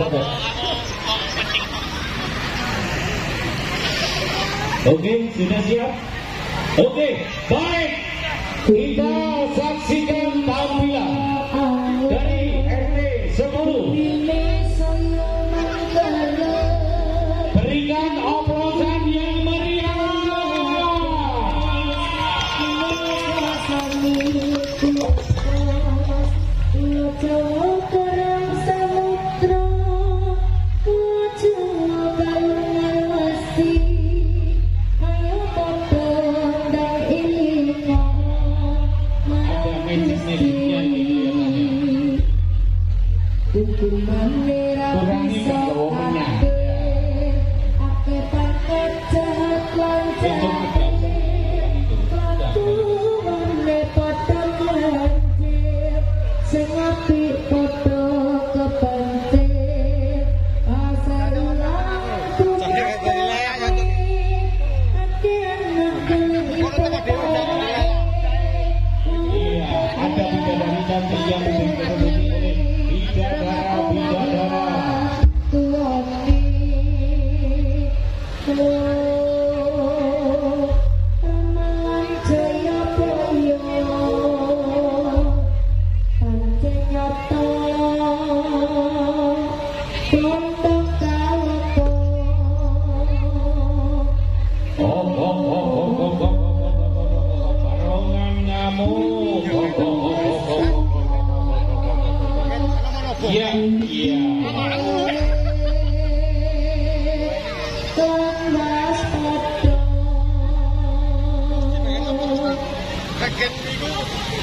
Bapak. Oke, sudah siap? Oke, baik. Kita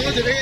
يدري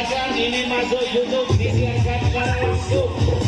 silakan ini masuk YouTube disiarkan secara langsung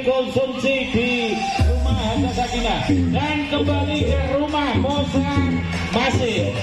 Konsumsi di rumah Hatta Sakina dan kembali ke rumah Mosa Masih.